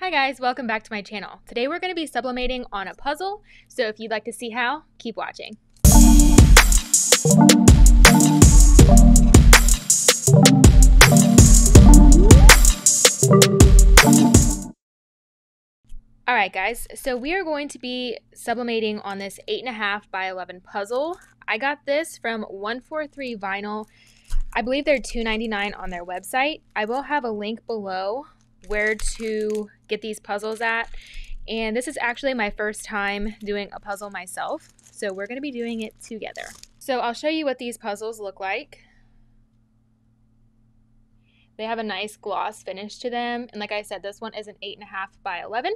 Hi guys, welcome back to my channel. Today we're going to be sublimating on a puzzle, so if you'd like to see how, keep watching. Alright guys, so we are going to be sublimating on this 8.5 by 11 puzzle. I got this from 143 Vinyl. I believe they're $2.99 on their website. I will have a link below where to get these puzzles at. And this is actually my first time doing a puzzle myself. So we're going to be doing it together. So I'll show you what these puzzles look like. They have a nice gloss finish to them. And like I said, this one is an 8.5 by 11.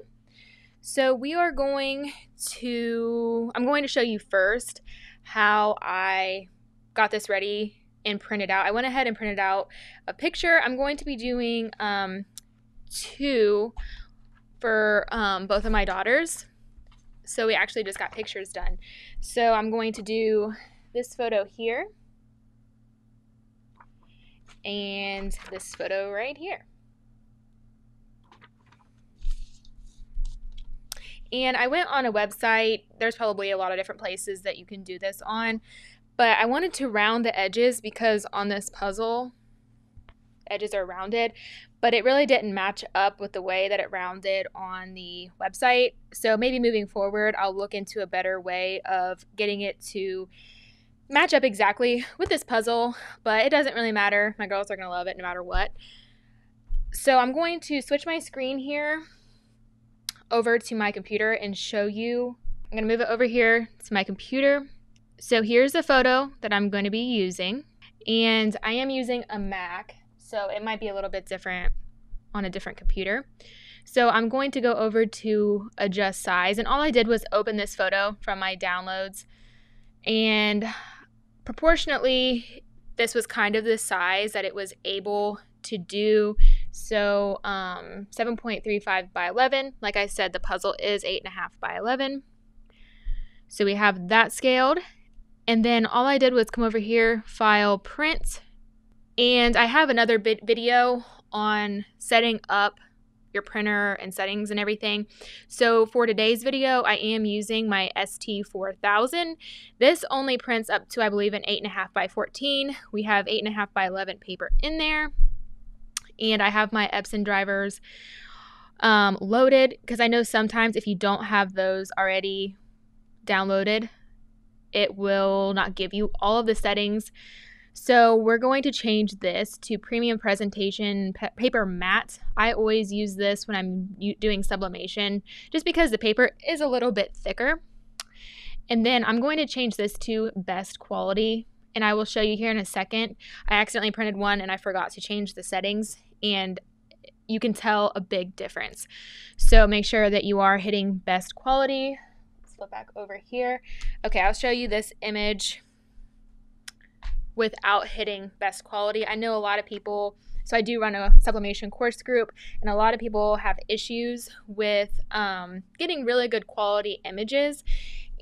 So we are going to, I'm going to show you first how I got this ready and printed out. I went ahead and printed out a picture. I'm going to be doing um, two for um, both of my daughters. So we actually just got pictures done. So I'm going to do this photo here and this photo right here. And I went on a website. There's probably a lot of different places that you can do this on. But I wanted to round the edges because on this puzzle, edges are rounded, but it really didn't match up with the way that it rounded on the website. So maybe moving forward, I'll look into a better way of getting it to match up exactly with this puzzle, but it doesn't really matter. My girls are going to love it no matter what. So I'm going to switch my screen here over to my computer and show you. I'm going to move it over here to my computer. So here's the photo that I'm going to be using. And I am using a Mac so it might be a little bit different on a different computer. So I'm going to go over to adjust size and all I did was open this photo from my downloads and proportionately this was kind of the size that it was able to do. So um, 7.35 by 11. Like I said, the puzzle is 8.5 by 11. So we have that scaled. And then all I did was come over here, file print, and I have another bit video on setting up your printer and settings and everything. So for today's video, I am using my ST4000. This only prints up to, I believe, an 8.5 by 14. We have 8.5 by 11 paper in there. And I have my Epson drivers um, loaded because I know sometimes if you don't have those already downloaded, it will not give you all of the settings so we're going to change this to premium presentation paper matte. I always use this when I'm doing sublimation just because the paper is a little bit thicker. And then I'm going to change this to best quality and I will show you here in a second. I accidentally printed one and I forgot to change the settings and you can tell a big difference. So make sure that you are hitting best quality. Let's flip back over here. Okay, I'll show you this image without hitting best quality. I know a lot of people, so I do run a sublimation course group, and a lot of people have issues with um, getting really good quality images.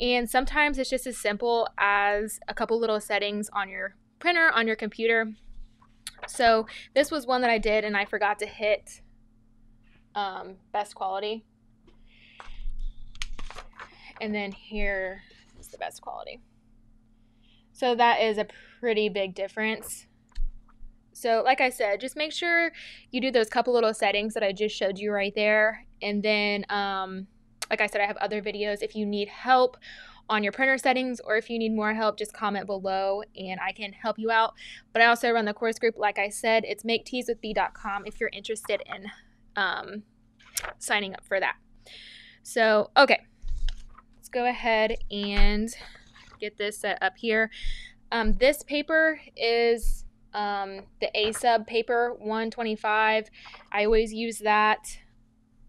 And sometimes it's just as simple as a couple little settings on your printer, on your computer. So this was one that I did, and I forgot to hit um, best quality. And then here is the best quality. So that is a pretty big difference. So, like I said, just make sure you do those couple little settings that I just showed you right there. And then, um, like I said, I have other videos. If you need help on your printer settings or if you need more help, just comment below and I can help you out. But I also run the course group. Like I said, it's maketeeswithb.com if you're interested in um, signing up for that. So, okay, let's go ahead and get this set up here. Um, this paper is um, the A sub paper 125. I always use that.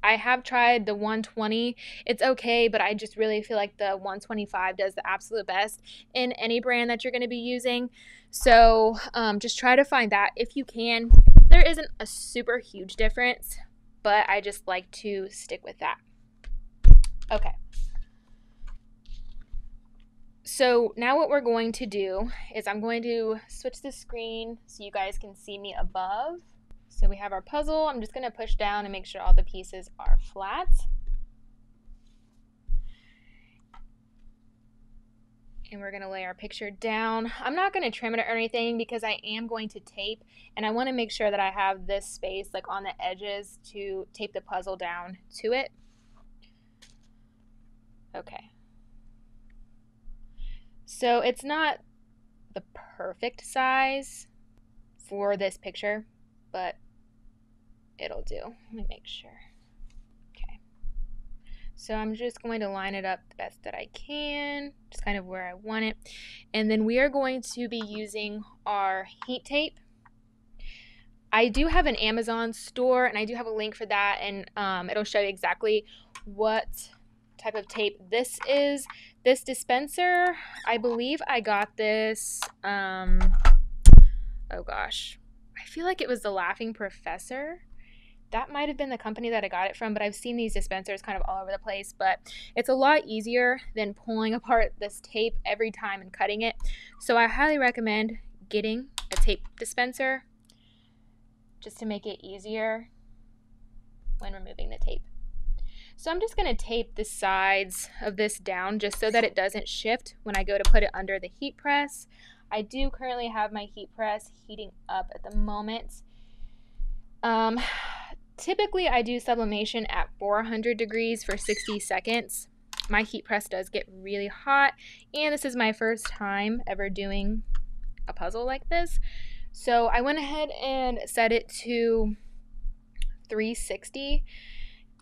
I have tried the 120. It's okay, but I just really feel like the 125 does the absolute best in any brand that you're going to be using. So um, just try to find that if you can. There isn't a super huge difference, but I just like to stick with that. Okay. So now what we're going to do is I'm going to switch the screen so you guys can see me above. So we have our puzzle. I'm just going to push down and make sure all the pieces are flat. and we're going to lay our picture down. I'm not going to trim it or anything because I am going to tape and I want to make sure that I have this space like on the edges to tape the puzzle down to it. Okay. So it's not the perfect size for this picture, but it'll do. Let me make sure. Okay. So I'm just going to line it up the best that I can, just kind of where I want it. And then we are going to be using our heat tape. I do have an Amazon store and I do have a link for that and um, it'll show you exactly what type of tape this is. This dispenser, I believe I got this, um, oh gosh, I feel like it was the Laughing Professor that might have been the company that I got it from, but I've seen these dispensers kind of all over the place. But it's a lot easier than pulling apart this tape every time and cutting it. So I highly recommend getting a tape dispenser just to make it easier when removing the tape. So I'm just going to tape the sides of this down just so that it doesn't shift when I go to put it under the heat press. I do currently have my heat press heating up at the moment. Um, Typically, I do sublimation at 400 degrees for 60 seconds. My heat press does get really hot, and this is my first time ever doing a puzzle like this. So I went ahead and set it to 360.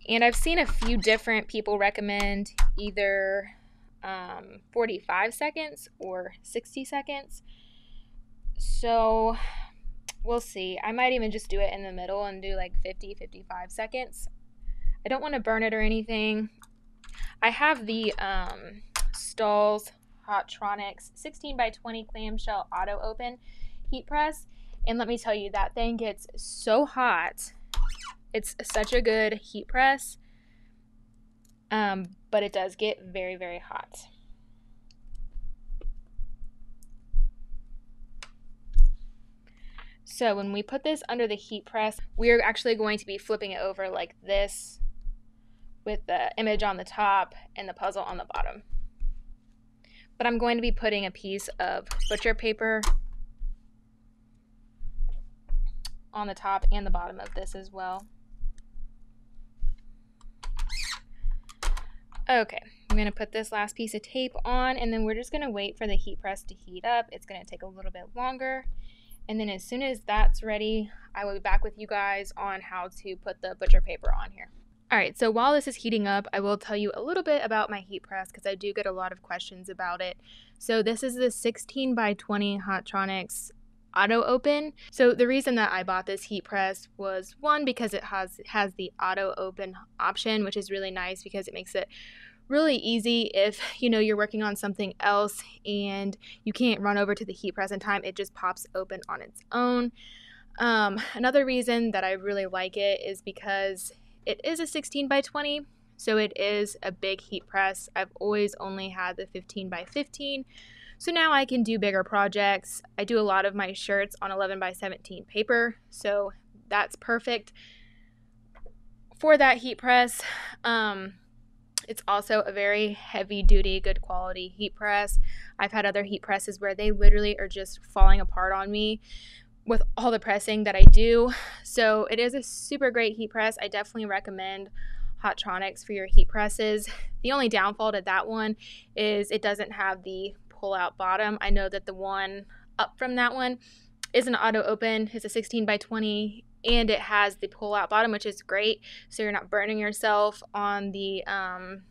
And I've seen a few different people recommend either um, 45 seconds or 60 seconds. So we'll see. I might even just do it in the middle and do like 50, 55 seconds. I don't want to burn it or anything. I have the um, Stahl's Hotronix 16 by 20 clamshell auto open heat press. And let me tell you, that thing gets so hot. It's such a good heat press, um, but it does get very, very hot. So when we put this under the heat press, we're actually going to be flipping it over like this with the image on the top and the puzzle on the bottom. But I'm going to be putting a piece of butcher paper on the top and the bottom of this as well. Okay, I'm to put this last piece of tape on and then we're just to wait for the heat press to heat up. It's to take a little bit longer and then as soon as that's ready, I will be back with you guys on how to put the butcher paper on here. All right, so while this is heating up, I will tell you a little bit about my heat press because I do get a lot of questions about it. So this is the 16 by 20 Hotronix auto open. So the reason that I bought this heat press was one because it has has the auto open option, which is really nice because it makes it really easy if you know you're working on something else and you can't run over to the heat press in time. It just pops open on its own. Um, another reason that i really like it is because it is a 16 by 20 so it is a big heat press. I've always only had the 15 by 15 so now i can do bigger projects i do a lot of my shirts on 11 by 17 paper so that's perfect for that heat press um, it's also a very heavy duty, good quality heat press. I've had other heat presses where they literally are just falling apart on me with all the pressing that I do. So it is a super great heat press. I definitely recommend Hotronix for your heat presses. The only downfall to that one is it doesn't have the pull out bottom. I know that the one up from that one is an auto open. It's a 16 by 20 and it has the pull out bottom which is great. So you're not burning yourself on the um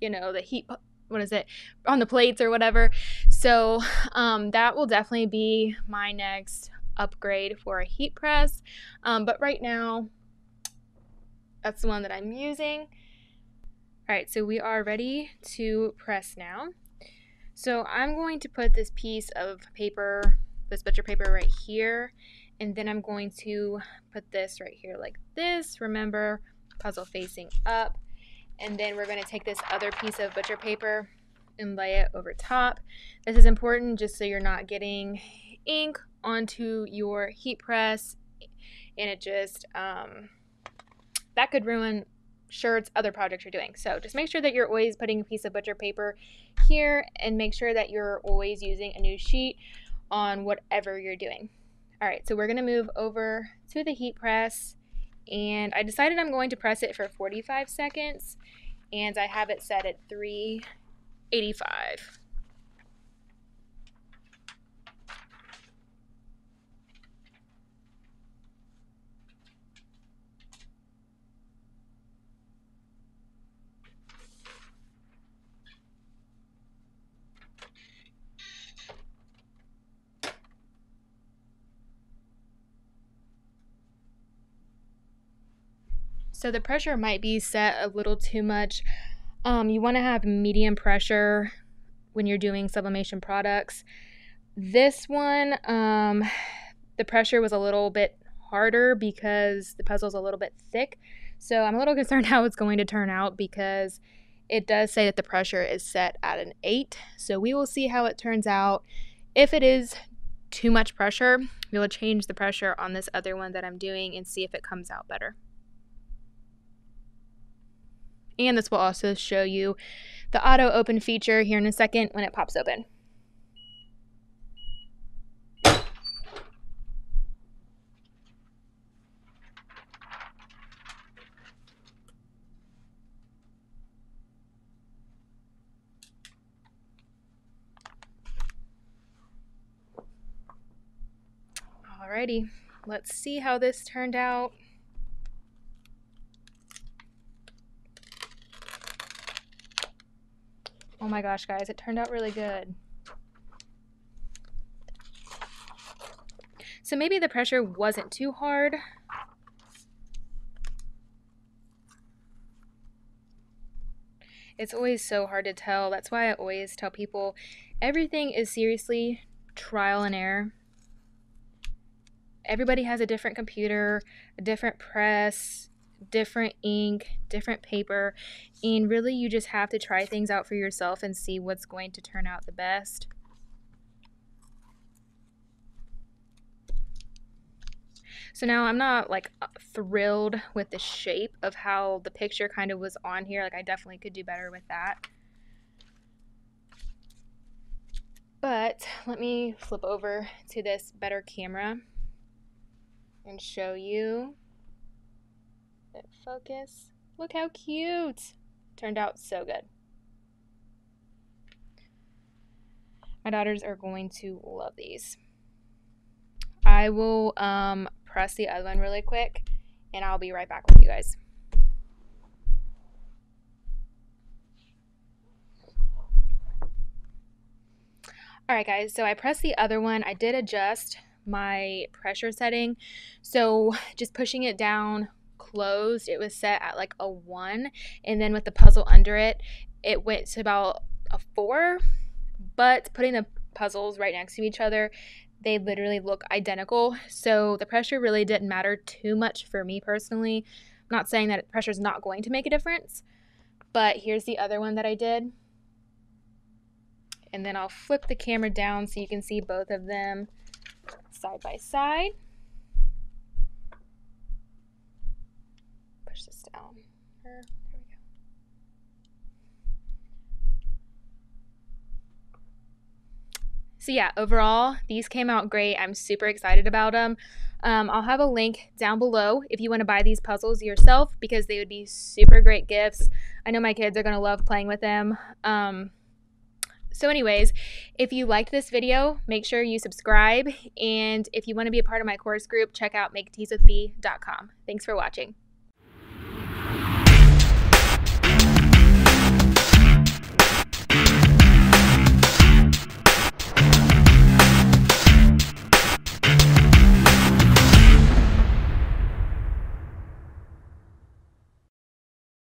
you know the heat what is it on the plates or whatever. So um, that will definitely be my next upgrade for a heat press. Um, but right now that's the one that i'm using. All right so we are ready to press now so i'm going to put this piece of paper this butcher paper right here and then I'm going to put this right here like this. Remember, puzzle facing up. And then we're going to take this other piece of butcher paper and lay it over top. This is important just so you're not getting ink onto your heat press and it just um, that could ruin shirts, other projects you're doing. So just make sure that you're always putting a piece of butcher paper here and make sure that you're always using a new sheet on whatever you're doing. All right, so we're gonna move over to the heat press and I decided I'm going to press it for 45 seconds and I have it set at 385. So the pressure might be set a little too much. Um, you want to have medium pressure when you're doing sublimation products. This one, um, the pressure was a little bit harder because the puzzle's a little bit thick. So I'm a little concerned how it's going to turn out because it does say that the pressure is set at an 8. So we will see how it turns out. If it is too much pressure, we will change the pressure on this other one that I'm doing and see if it comes out better. And this will also show you the auto open feature here in a second when it pops open. Alrighty, let's see how this turned out. Oh my gosh, guys, it turned out really good. So maybe the pressure wasn't too hard. It's always so hard to tell. That's why I always tell people everything is seriously trial and error. Everybody has a different computer, a different press, different ink, different paper, and really you just have to try things out for yourself and see what's going to turn out the best. So now I'm not like uh, thrilled with the shape of how the picture kind of was on here. Like I definitely could do better with that. But let me flip over to this better camera and show you focus. Look how cute. Turned out so good. My daughters are going to love these. I will um, press the other one really quick and I'll be right back with you guys. All right, guys, so I pressed the other one. I did adjust my pressure setting. So just pushing it down closed, it was set at like a one. And then with the puzzle under it, it went to about a four. But putting the puzzles right next to each other, they literally look identical. So the pressure really didn't matter too much for me personally. I'm not saying that pressure is not going to make a difference, but here's the other one that I did. And then I'll flip the camera down so you can see both of them side by side. Push this down. There, we go. So yeah, overall, these came out great. I'm super excited about them. Um, I'll have a link down below if you want to buy these puzzles yourself because they would be super great gifts. I know my kids are going to love playing with them. Um, so anyways, if you liked this video, make sure you subscribe. And if you want to be a part of my course group, check out maketeeswithb.com. Thanks for watching.